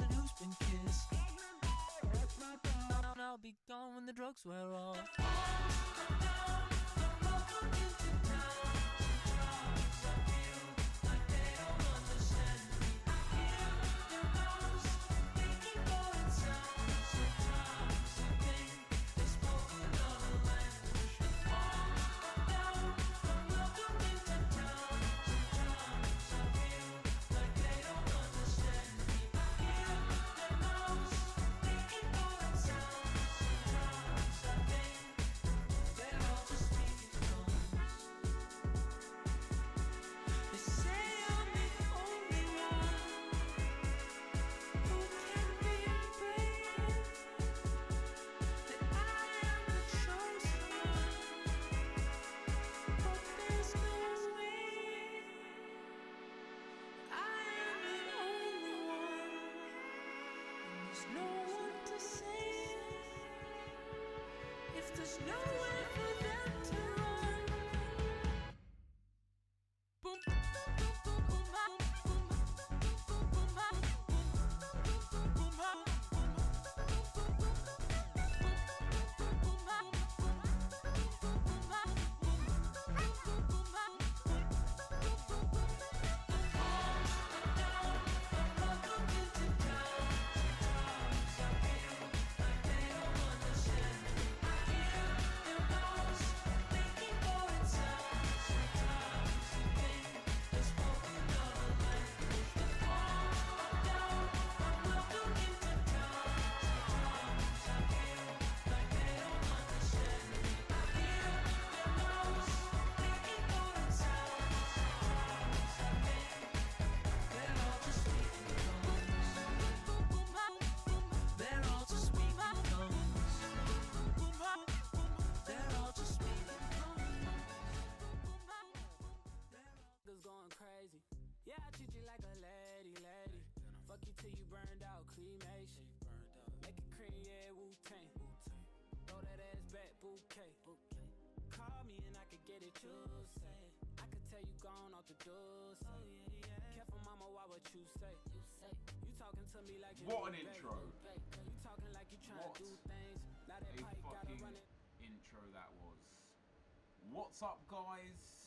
and who's been kissed? I'll be gone when the drugs wear off. There's nowhere for them I treat you like a lady, lady. Fuck you till you burned out, cremation. Make it cream, yeah, Wu Tang. Throw that ass back, bouquet. Call me and I could get it, you say. I could tell you gone off the door. Say. Oh, Careful, mama, why what you say? You say you talking to me like you What an intro. You talking like you trying What to do things. Now that a pipe gotta fucking run it. intro that was. What's up, guys?